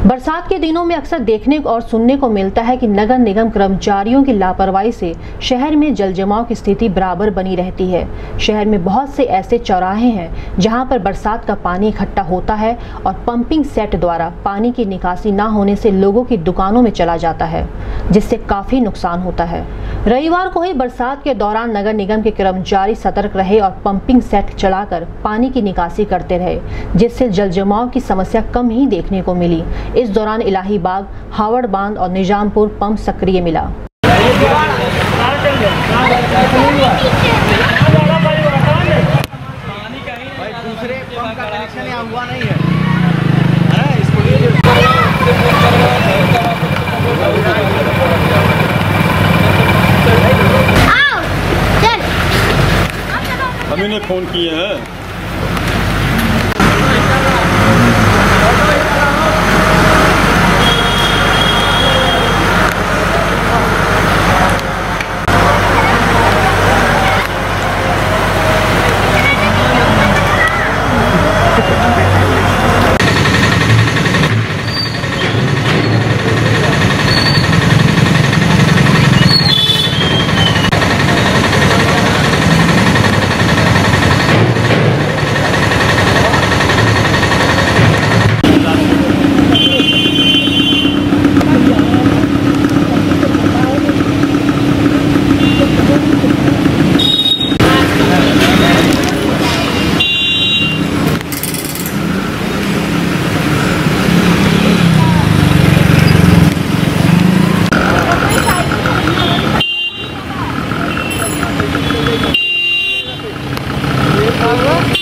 बरसात के दिनों में अक्सर देखने और सुनने को मिलता है कि नगर निगम कर्मचारियों की लापरवाही से शहर में जल जमाव की स्थिति बराबर बनी रहती है। शहर में बहुत से ऐसे चौराहे हैं जहाँ पर बरसात का पानी इकट्ठा होता है और पंपिंग सेट द्वारा पानी की निकासी ना होने से लोगों की दुकानों में चला जाता है, जिससे काफ़ी नुकसान होता है। रविवार को ही बरसात के दौरान नगर निगम के कर्मचारी सतर्क रहे और पंपिंग सेट चलाकर पानी की निकासी करते रहे, जिससे जल जमाव की समस्या कम ही देखने को मिली। इस दौरान इलाही बाग हावड़ बाँध और निजामपुर पंप सक्रिय मिला। आओ ने फ़ोन किए हैं। Chicago.